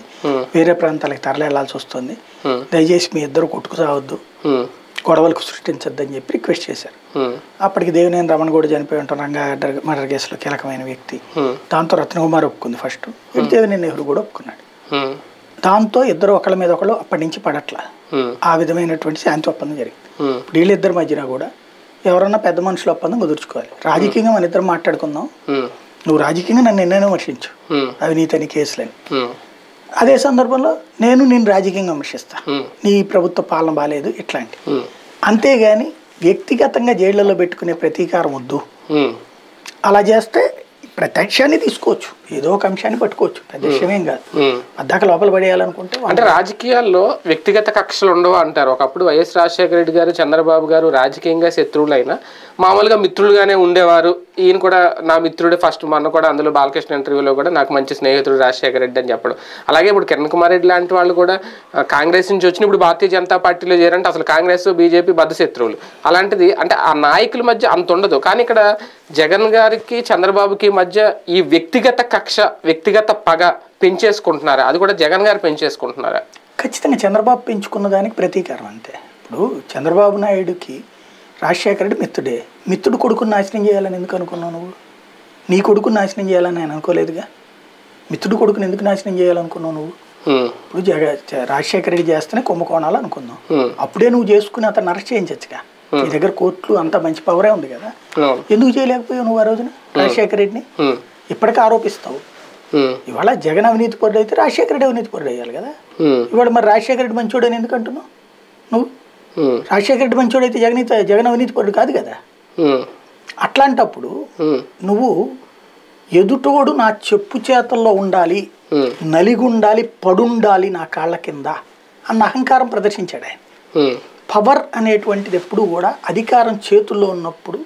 వేరే ప్రాంతాలకు తరలి వెళ్ళాల్సి వస్తుంది. దయచేసి మీ ఇద్దరు కొట్టుకు సావద్దు గొడవలకు సృష్టించొద్దని చెప్పి రిక్వెస్ట్ చేశారు. అప్పటికి దేవినేని రమణ కూడా చనిపోయి ఉంటాం రంగా మర్డర్ కేసులో కీలకమైన వ్యక్తి. దాంతో రత్నకుమార్ ఒప్పుకుంది ఫస్ట్. ఇటు దేవినేని నెహ్రూ కూడా ఒప్పుకున్నాడు. దాంతో ఇద్దరు ఒకళ్ళ మీద ఒకళ్ళు అప్పటి నుంచి పడట్లా. ఆ విధమైనటువంటి శాంతి ఒప్పందం జరిగింది. ఇప్పుడు వీళ్ళిద్దరి మధ్యన కూడా ఎవరన్నా పెద్ద మనుషుల ఒప్పందం కుదుర్చుకోవాలి. రాజకీయంగా మన ఇద్దరు మాట్లాడుకుందాం. నువ్వు రాజకీయంగా నన్ను ఎన్నైనా విమర్శించు. అని కేసులని. అదే సందర్భంలో నేను నేను రాజకీయంగా విమర్శిస్తా. నీ ప్రభుత్వ పాలన బాగాలేదు ఇట్లాంటి. అంతేగాని వ్యక్తిగతంగా జైళ్ళలో పెట్టుకునే ప్రతీకారం వద్దు. అలా చేస్తే ప్రతి అంశాన్ని తీసుకోవచ్చు. ఏదో ఒక అంశాన్ని పట్టుకోవచ్చు. పెద్ద విషయమేం కాదు. అద్దాక లోపల పడేయాలనుకుంటే అంటే రాజకీయాల్లో వ్యక్తిగత కక్షలు ఉండవు అంటారు. ఒకప్పుడు వైఎస్ రాజశేఖర రెడ్డి గారు చంద్రబాబు గారు రాజకీయంగా శత్రువులైనా మామూలుగా మిత్రులుగానే ఉండేవారు. ఈయన కూడా నా మిత్రుడే ఫస్ట్ మొన్న కూడా అందులో బాలకృష్ణ ఇంటర్వ్యూలో కూడా నాకు మంచి స్నేహితుడు రాజశేఖర రెడ్డి అని చెప్పడం. అలాగే ఇప్పుడు కిరణ్ కుమార్ రెడ్డి లాంటి వాళ్ళు కూడా కాంగ్రెస్ నుంచి వచ్చిన ఇప్పుడు భారతీయ జనతా పార్టీలో చేరంటే అసలు కాంగ్రెస్ బీజేపీ బద్ద శత్రువులు. అలాంటిది అంటే ఆ నాయకుల మధ్య అంత ఉండదు. కానీ ఇక్కడ జగన్ గారికి చంద్రబాబుకి మధ్య ఈ వ్యక్తిగత కక్ష వ్యక్తిగత పగ పెంచేసుకుంటున్నారా? అది కూడా జగన్ గారు పెంచేసుకుంటున్నారా? ఖచ్చితంగా చంద్రబాబు పెంచుకున్న దానికి ప్రతీకారం అంతే. ఇప్పుడు చంద్రబాబు నాయుడుకి రాజశేఖర రెడ్డి మిత్రుడే. మిత్రుడు కొడుకుని నాశనం చేయాలని ఎందుకు అనుకున్నావు నువ్వు? నీ కొడుకుని నాశనం చేయాలని నేను అనుకోలేదుగా? మిత్రుడు కొడుకుని ఎందుకు నాశనం చేయాలనుకున్నావు నువ్వు? ఇప్పుడు జగ రాజశేఖర రెడ్డి చేస్తేనే కుంభకోణాలు అనుకుందాం. అప్పుడే నువ్వు చేసుకుని అతను అరెస్ట్ చేయించచ్చుగా. నీ దగ్గర కోర్టులు అంత మంచి పవరే ఉంది కదా. ఎందుకు చేయలేకపోయావు నువ్వు ఆ రోజున రాజశేఖర రెడ్డిని? ఇప్పటికీ ఆరోపిస్తావు. ఇవాళ జగన్ అవినీతి పరుడు అయితే రాజశేఖర రెడ్డి అవినీతి పరుడు అయ్యాలి కదా? ఇవాళ మరి రాజశేఖర రెడ్డి మంచోడు అని ఎందుకు అంటున్నావు? నువ్వు? రాజశేఖర రెడ్డి మంచోడు అయితే జగన్ జగన్ అవినీతి పరుడు కాదు కదా? అట్లాంటప్పుడు నువ్వు ఎదుటోడు నా చెప్పు చేతల్లో ఉండాలి నలిగుండాలి పడుండాలి నా కాళ్ళ కింద అన్న అహంకారం ప్రదర్శించాడు ఆయన. పవర్ అనేటువంటిది ఎప్పుడు కూడా అధికారం చేతుల్లో ఉన్నప్పుడు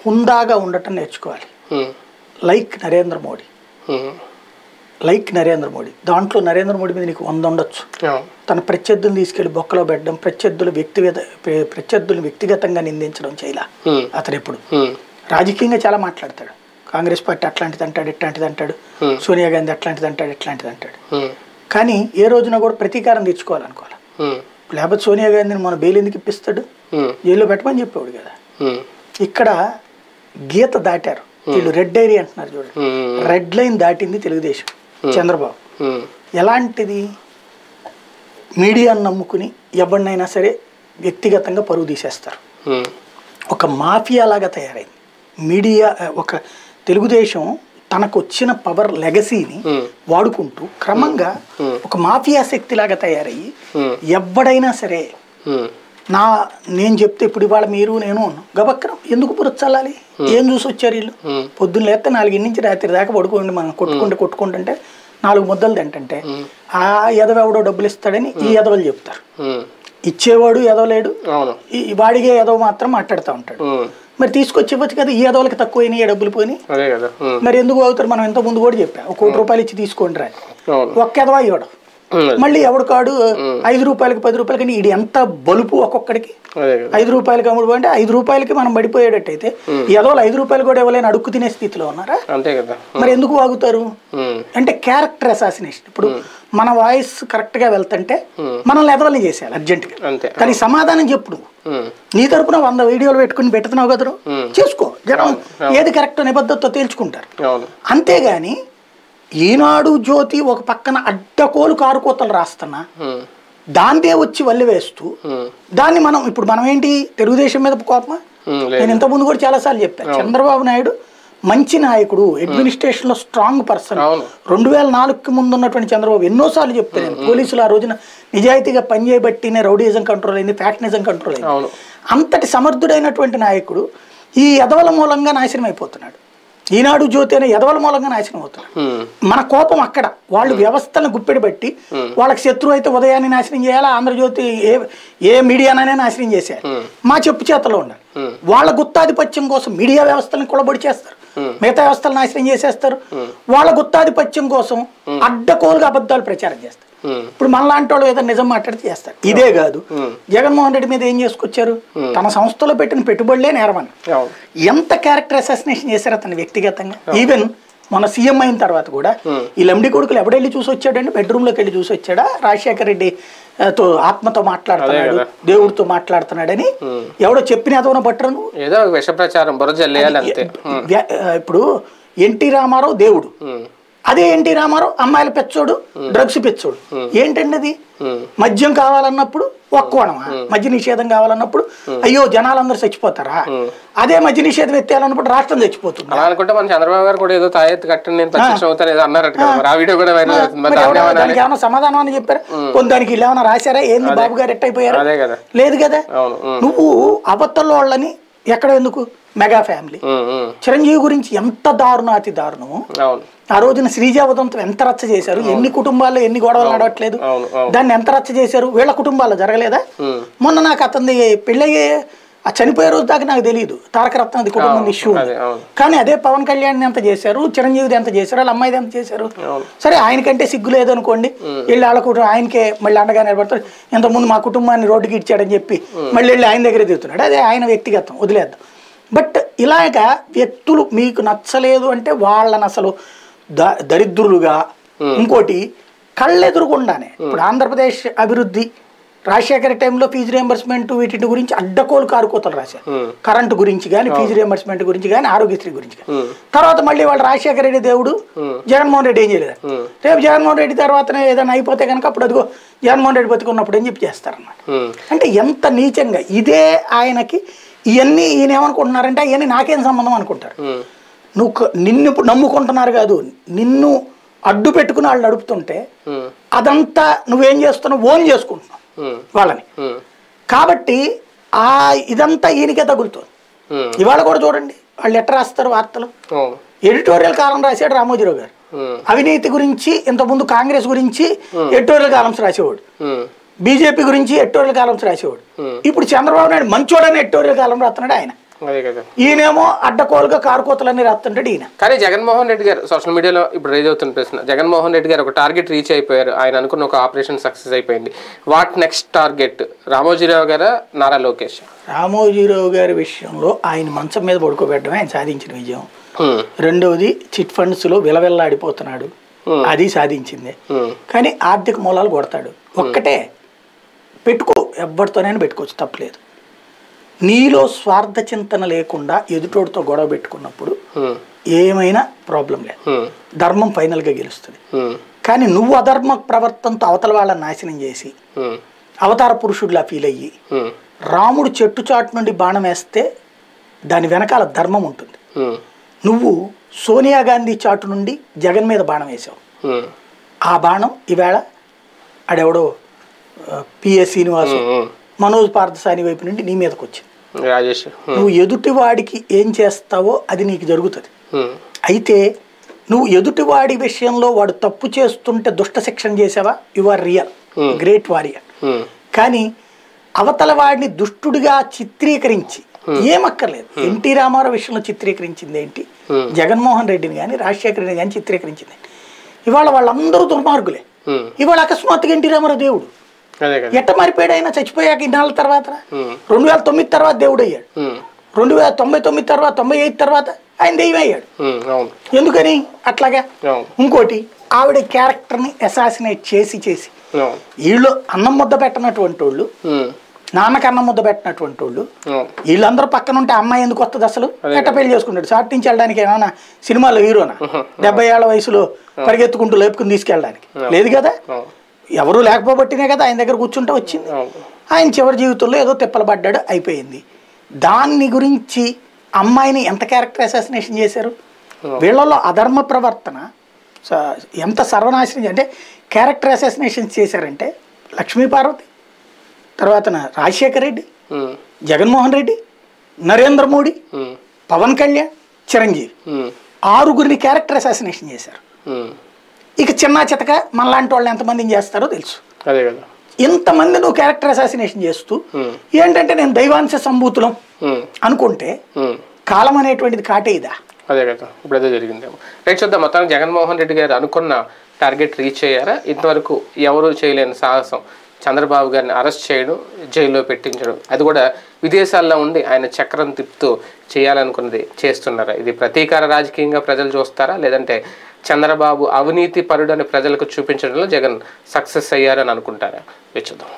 హుందాగా ఉండటం నేర్చుకోవాలి. లైక్ నరేంద్ర మోడీ. లైక్ నరేంద్ర మోడీ. దాంట్లో నరేంద్ర మోడీ మీద నీకు వంద ఉండొచ్చు. తన ప్రత్యర్థులను తీసుకెళ్ళి బొక్కలో పెట్టడం ప్రత్యర్థులు వ్యక్తిగత ప్ర- ప్రత్యర్థులను వ్యక్తిగతంగా నిందించడం చేయలా. అతను ఎప్పుడు రాజకీయంగా చాలా మాట్లాడతాడు. కాంగ్రెస్ పార్టీ అట్లాంటిది అంటాడు ఇట్లాంటిది అంటాడు. సోనియా గాంధీ అట్లాంటిది అంటాడు ఇట్లాంటిది అంటాడు. కానీ ఏ రోజున కూడా ప్రతీకారం తీర్చుకోవాలనుకోవాలి లేకపోతే సోనియా గాంధీని మన బెయిల్ ఎందుకు ఇప్పిస్తాడు? జైల్లో పెట్టమని చెప్పేవాడు కదా. ఇక్కడ గీత దాటారు. వీళ్ళు రెడ్ డైరీ అంటున్నారు చూడండి. రెడ్ లైన్ దాటింది తెలుగుదేశం చంద్రబాబు. ఎలాంటిది? మీడియాను నమ్ముకుని ఎవరినైనా సరే వ్యక్తిగతంగా పరువు తీసేస్తారు. ఒక మాఫియా లాగా తయారైంది. మీడియా ఒక తెలుగుదేశం తనకు వచ్చిన పవర్ లెగసీని. వాడుకుంటూ క్రమంగా ఒక మాఫియా శక్తిలాగా తయారయ్యి. ఎవడైనా సరే నా నేను చెప్తే ఇప్పుడు ఇవాళ మీరు నేను గబక్కరం ఎందుకు పురచాలి ఏం చూసి వచ్చారు వీళ్ళు. పొద్దున్న లేస్తే నాలుగు నుంచి రాత్రి దాకా పడుకోండి మనం. కొట్టుకుంటూ కొట్టుకుంటుంటే నాలుగు ముద్దలు తింటుంటే ఆ ఎదవ ఎవడో డబ్బులు ఇస్తాడని ఈ ఎదవలు చెప్తారు. ఇచ్చేవాడు ఎదవలేడు వాడిగే ఎదవ మాత్రం మాట్లాడుతూ ఉంటాడు. మరి తీసుకొచ్చి ఇవ్వచ్చు కదా ఈ ఎదవలకి తక్కువైనాయి ఈ డబ్బులు పోయి మరి ఎందుకు అవుతారు? మనం ఇంత ముందు కూడా చెప్పా. ఒక కోటి రూపాయలు ఇచ్చి తీసుకోండి రా ఒక్క ఎదవా ఇవ్వడం. మళ్ళీ ఎవడు కాడు? ఐదు రూపాయలకి పది రూపాయలకి ఇది ఎంత బలుపు ఒక్కొక్కడికి? ఐదు రూపాయలకి అమ్ముడు అంటే ఐదు రూపాయలకి మనం పడిపోయేటట్టయితే ఎదవలు ఐదు రూపాయలు కూడా ఇవ్వలేని అడుక్కు తినే స్థితిలో ఉన్నారా? అంతే కదా. మరి ఎందుకు వాగుతారు? అంటే క్యారెక్టర్ అసాసినేషన్. ఇప్పుడు మన వాయిస్ కరెక్ట్గా వెళ్తుంటే మనల్ని ఎదవల్ని చేసేయాలి అర్జెంటుగా. అంతే. కానీ సమాధానం చెప్పు నువ్వు. ఉమ్, నీ తరపున వంద వీడియోలు పెట్టుకుని పెడుతున్నావు కదరు? చేసుకో. జనం ఏది కరెక్ట్ నిబద్ధతతో తేల్చుకుంటారు. అంతేగాని ఈనాడు జ్యోతి ఒక పక్కన అడ్డకోలు కారుకోతలు రాస్తున్నా దాందే వచ్చి వల్లి వేస్తూ దాన్ని మనం ఇప్పుడు మనం ఏంటి తెలుగుదేశం మీద కోపమా? లేదు. నేను ఇంతకుముందు కూడా చాలాసార్లు చెప్పాను చంద్రబాబు నాయుడు మంచి నాయకుడు అడ్మినిస్ట్రేషన్లో స్ట్రాంగ్ పర్సన్. రెండు వేల నాలుగుకి ముందు ఉన్నటువంటి చంద్రబాబు ఎన్నోసార్లు చెప్తాను నేను పోలీసులు ఆ రోజున నిజాయితీగా పనిచేయబట్టినే రౌడీజం కంట్రోల్ అయింది ఫ్యాక్షనిజం కంట్రోల్ అయింది. అంతటి సమర్థుడైనటువంటి నాయకుడు ఈ ఎదవల మూలంగా నాశనం అయిపోతున్నాడు ఈనాడు జ్యోతి అనే ఎదవల మూలంగా నాశనం ఉమ్, మన కోపం అక్కడ. వాళ్ళు వ్యవస్థను గుప్పెడి పెట్టి వాళ్ళకి శత్రువు అయితే ఉదయాన్ని నాశనం చేయాలా? ఆంధ్రజ్యోతి ఏ ఏ మీడియానైనా నాశనం చేసేయాలి మా చెప్పు చేతలో ఉండాలి. వాళ్ళ గుత్తాధిపత్యం కోసం మీడియా వ్యవస్థలను కొలబడి చేస్తారు. మిగతా వ్యవస్థలు నాశనం చేసేస్తారు. వాళ్ళ గుత్తాధిపత్యం కోసం అడ్డకోలుగా అబద్ధాలు ప్రచారం చేస్తారు. ఇప్పుడు మనలాంటి వాళ్ళు ఏదో నిజం మాట్లాడితే చేస్తారు. ఇదే కాదు. జగన్మోహన్ రెడ్డి మీద ఏం చేసుకొచ్చారు? తన సంస్థలో పెట్టిన పెట్టుబడులే నేరమని. ఎంత క్యారెక్టర్ అసాసినేషన్ చేశారు అతను వ్యక్తిగతంగా? ఈవెన్ మన సీఎం అయిన తర్వాత కూడా ఈ లంబడి కొడుకులు ఎవడెళ్ళి చూసి వచ్చాడంటే బెడ్రూమ్లోకి వెళ్ళి చూసి వచ్చాడా రాజశేఖర రెడ్డి తో ఆత్మతో మాట్లాడుతున్నాడు. దేవుడితో మాట్లాడుతున్నాడని ఎవడో చెప్పిన అదోన బట్టరు ఏదో ఒక విష ప్రచారం బుర్ర జల్లేయాలి అంతే ఉమ్, వ్య- ఆ, ఇప్పుడు ఎన్టీ రామారావు దేవుడు. అదే ఎన్టీ రామారావు? అమ్మాయిల పెచ్చోడు డ్రగ్స్ పెచ్చోడు. ఏంటండి అది మద్యం కావాలన్నప్పుడు ఒక్కవడమా? మద్య నిషేధం కావాలన్నప్పుడు అయ్యో జనాలందరూ చచ్చిపోతారా? అదే మద్య నిషేధం ఎత్తేయాలన్నప్పుడు రాష్ట్రం చచ్చిపోతుంది? అలా అనుకుంటే మన చంద్రబాబు గారు కూడా ఏదో తాయెత్తు కట్టండి నేను అవుతాను ఏదో అన్నారట ఆ. వీడియో కూడా వైరల్? దానికి ఏమైనా సమాధానం అని చెప్పారు? కొంత దానికి ఇలా ఏమైనా రాశారా? ఏంది బాబు గారు ఎట్టయిపోయారు? లేదు కదా? నువ్వు అవతల వాళ్ళని ఎక్కడ ఎందుకు మెగా ఫ్యామిలీ. చిరంజీవి గురించి ఎంత దారుణం అతి దారుణము ఆ రోజున శ్రీజా ఉదంతం ఎంత రచ్చ చేశారు? ఎన్ని కుటుంబాల్లో ఎన్ని గొడవలు నడవట్లేదు? దాన్ని ఎంత రచ్చ చేశారు? వీళ్ళ కుటుంబాల్లో జరగలేదా? మొన్న నాకు అతనిది పెళ్ళయ్యే ఆ చనిపోయే రోజు దాకా నాకు తెలియదు తారక రత్నది కుటుంబం ఇష్యూ అదే కానీ అదే పవన్ కళ్యాణ్ ఎంత చేశారు? చిరంజీవిది ఎంత చేశారు? వాళ్ళ అమ్మాయిది ఎంత చేశారు. సరే ఆయనకంటే సిగ్గు లేదనుకోండి వెళ్ళి వాళ్ళ కుటుంబం ఆయనకే మళ్ళీ అండగా నిలబడతాడు ఇంతకుముందు మా కుటుంబాన్ని రోడ్డుకి ఇచ్చాడని చెప్పి మళ్ళీ వెళ్ళి ఆయన దగ్గర దిగుతున్నాడు అదే ఆయన వ్యక్తిగతం. వదిలేద్దాం. బట్ ఇలాగా వ్యక్తులు మీకు నచ్చలేదు అంటే వాళ్ళని అసలు ద దరిద్రులుగా ఇంకోటి కళ్ళెదురుగుండానే. ఇప్పుడు ఆంధ్రప్రదేశ్ అభివృద్ధి రాజశేఖర టైంలో ఫీజు రియంబర్స్మెంట్ వీటి గురించి అడ్డకోలు కారుకోతలు రాశారు. కరెంటు గురించి కానీ ఫీజు రియంబర్స్మెంట్ గురించి కానీ ఆరోగ్యశ్రీ గురించి కానీ తర్వాత మళ్ళీ వాళ్ళు రాజశేఖర రెడ్డి దేవుడు జగన్మోహన్ రెడ్డి ఏం చేయలేదు. రేపు జగన్మోహన్ రెడ్డి తర్వాత ఏదైనా అయిపోతే కనుక అప్పుడు అదిగో జగన్మోహన్ రెడ్డి బతుకున్నప్పుడు అని చెప్పి చేస్తారన్నమాట. అంటే ఎంత నీచంగా ఇదే ఆయనకి ఇవన్నీ ఈయన ఏమనుకుంటున్నారంటే అవన్నీ నాకేం సంబంధం అనుకుంటారు. నువ్వు నిన్ను ఇప్పుడు నమ్ముకుంటున్నారు కాదు. నిన్ను అడ్డు పెట్టుకుని వాళ్ళు నడుపుతుంటే అదంతా నువ్వేం చేస్తున్నావు? ఓన్ చేసుకుంటున్నావు వాళ్ళని. కాబట్టి ఆ ఇదంతా ఈయనకే తగులుతుంది. ఇవాళ కూడా చూడండి వాళ్ళు ఎట్లా రాస్తారు వార్తలు? ఎడిటోరియల్ కాలం రాశాడు రామోజీరావు గారు. అవినీతి గురించి ఇంతకుముందు కాంగ్రెస్ గురించి ఎడిటోరియల్ కాలమ్స్ రాసేవాడు. బీజేపీ గురించి ఎడిటోరియల్ కాలమ్స్ రాసేవాడు. Hmm. ఇప్పుడు చంద్రబాబు నాయుడు మంచోడని ఎడిటోరియల్ కాలం రాస్తున్నాడు ఆయన. ఈయనేమో అడ్డకోలుగా కారుకోతలన్నీ రాస్తుంటాడు ఈయన. కానీ జగన్మోహన్ రెడ్డి గారు సోషల్ మీడియాలో ఇప్పుడు రేజ్ అవుతున్న ప్రశ్న జగన్మోహన్ రెడ్డి గారు ఒక టార్గెట్ రీచ్ అయిపోయారు. ఆయన అనుకున్న ఒక ఆపరేషన్ సక్సెస్ అయిపోయింది. What next target? రామోజీరావు గారా నారా లోకేష్? రామోజీరావు గారి విషయంలో ఆయన మంచం మీద పడుకోబెట్టడమే ఆయన సాధించిన విజయం. హ్మ్. రెండవది చిట్ ఫండ్స్లో విలవిల్లాడిపోతున్నాడు. అది సాధించిందే. కానీ ఆర్థిక మూలాలు కొడతాడు. ఒక్కటే పెట్టుకో ఎవరితోనైనా పెట్టుకోవచ్చు తప్పలేదు నీలో స్వార్థ చింతన లేకుండా ఎదుటోడితో గొడవ పెట్టుకున్నప్పుడు. ఏమైనా ప్రాబ్లం లేదు. ధర్మం ఫైనల్గా గెలుస్తుంది. కానీ నువ్వు అధర్మ ప్రవర్తనతో అవతల వాళ్ళని నాశనం చేసి. అవతార పురుషుడిలా ఫీల్ అయ్యి. రాముడు చెట్టు చాటు నుండి బాణం వేస్తే దాని వెనకాల ధర్మం ఉంటుంది. నువ్వు సోనియా గాంధీ చాటు నుండి జగన్ మీద బాణం వేసావు. ఆ బాణం ఈవేళ ఆడెవడో పిఎస్ శ్రీనివాసు. మనోజ్ పార్థసాని వైపు నుండి నీ మీదకి వచ్చింది. రాజేష్. నువ్వు ఎదుటివాడికి ఏం చేస్తావో అది నీకు జరుగుతుంది. అయితే నువ్వు ఎదుటివాడి విషయంలో వాడు తప్పు చేస్తుంటే దుష్ట శిక్షణ చేసావా? You are real great warrior. కానీ అవతల వాడిని దుష్టుడిగా చిత్రీకరించి ఏమక్కర్లేదు ఎన్టీ రామారావు విషయంలో చిత్రీకరించింది ఏంటి? జగన్మోహన్ రెడ్డిని కానీ రాజశేఖర రెడ్డిని కానీ చిత్రీకరించింది? ఇవాళ వాళ్ళందరూ దుర్మార్గులే. ఇవాళ అకస్మాత్తుగా ఎన్టీ రామారావు దేవుడు. ఎట్ట మారిపోయాడు ఆయన చచ్చిపోయాక ఇన్నాళ్ళ తర్వాత. రెండు వేల తొమ్మిది తర్వాత దేవుడు అయ్యాడు. రెండు వేల తొంభై తొమ్మిది తర్వాత తొంభై ఐదు తర్వాత ఆయన దెయ్యం అయ్యాడు ఎందుకని? అట్లాగా? ఇంకోటి ఆవిడ క్యారెక్టర్ని అసాసినేట్ చేసి చేసి వీళ్ళు అన్నం ముద్ద పెట్టనటువంటి వాళ్ళు హ్మ్. నాన్నకి అన్నం ముద్ద పెట్టినటువంటి వాళ్ళు వీళ్ళందరూ పక్కన ఉంటే అమ్మాయి ఎందుకు వస్తుంది అసలు? ఎట్ట పెళ్ళి చేసుకుంటాడు? షార్ట్ నుంచి వెళ్ళడానికి ఏమైనా సినిమాలో హీరోనా? డెబ్బై ఏళ్ళ వయసులో పరిగెత్తుకుంటూ లేపుకుని తీసుకెళ్ళడానికి. లేదు కదా? ఎవరు లేకపోబట్టినే కదా ఆయన దగ్గర కూర్చుంటే వచ్చింది ఆయన చివరి జీవితంలో ఏదో తిప్పలు పడ్డాడు అయిపోయింది దాన్ని గురించి అమ్మాయిని ఎంత క్యారెక్టర్ అసాసినేషన్ చేశారు వీళ్ళలో అధర్మ ప్రవర్తన ఎంత సర్వనాశనం అంటే క్యారెక్టర్ అసాసినేషన్ చేశారంటే లక్ష్మీ పార్వతి తర్వాత రాజశేఖర్ రెడ్డి. జగన్మోహన్ రెడ్డి నరేంద్ర మోడీ. పవన్ కళ్యాణ్ చిరంజీవి. ఆరుగురిని క్యారెక్టర్ అసాసినేషన్ చేశారు. ఇక చిన్న చితక మనలాంటి వాళ్ళు ఎంతమందిని చేస్తారో తెలుసు. అదే కదా. ఇంతమంది నువ్వు క్యారెక్టర్ అసాసినేషన్ చేస్తూ. ఏంటంటే నేను దైవాంశ సంభూతులం. అనుకుంటే. కాలం అనేటువంటిది కాటేదా అదే కదా. ఇప్పుడు అదే జరిగిందేమో. రైట్ చూద్దాం. మొత్తానికి జగన్మోహన్ రెడ్డి గారు అనుకున్న టార్గెట్ రీచ్ అయ్యారా? ఇంతవరకు ఎవరు చేయలేని సాహసం. చంద్రబాబు గారిని అరెస్ట్ చేయడం జైల్లో పెట్టించడం. అది కూడా విదేశాల్లో ఉండి ఆయన చక్రం తిప్పుతూ చేయాలనుకున్నది చేస్తున్నారా? ఇది ప్రతీకార రాజకీయంగా ప్రజలు చూస్తారా? లేదంటే చంద్రబాబు అవినీతి పరుడని ప్రజలకు చూపించడంలో జగన్ సక్సెస్ అయ్యారని అనుకుంటారా? వేచి చూద్దాం